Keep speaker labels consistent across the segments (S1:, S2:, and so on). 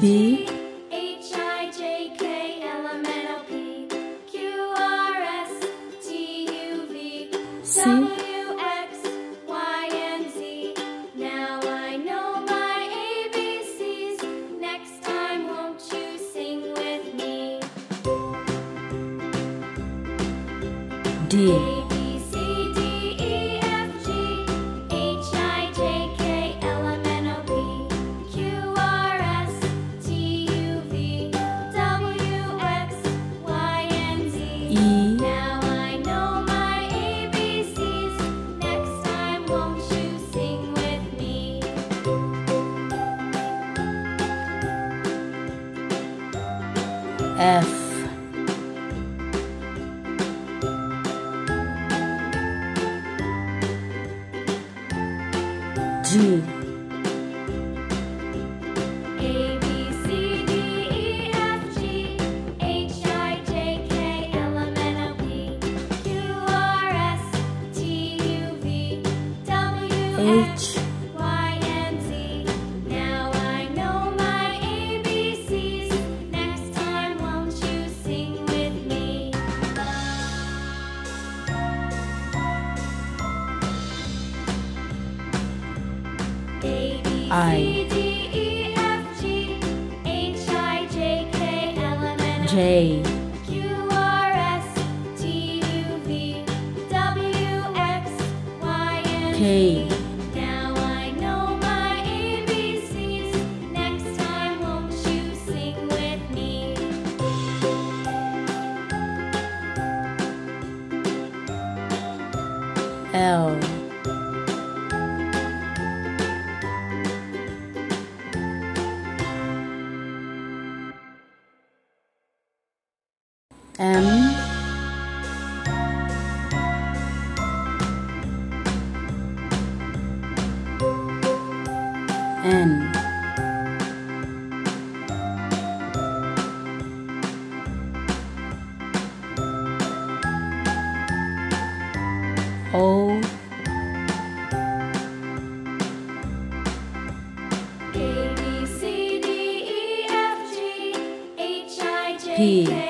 S1: B
S2: H I J K L M N O P Q R S T U V
S1: C
S2: W X Y and Z. Now I know my ABCs. Next time, won't you sing with me?
S1: D
S2: F G A B C D E F G H I J K L M N O P Q R S T U V W X
S1: H
S2: I. C D E F G H I J K L M N O P
S1: J
S2: Q R S T U V W X Y and
S1: K
S2: Z. Now I know my ABCs. Next time, won't you sing with me?
S1: L M. N. O.
S2: A B C D E F G H I J
S1: P.
S2: K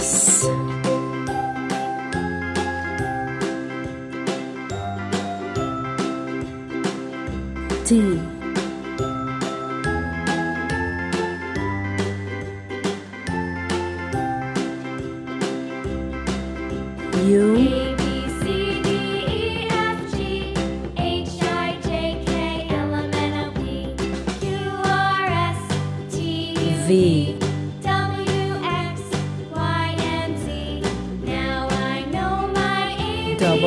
S2: with me? S T U. A B C D E F G H I J K L M N O P Q R S T U
S1: V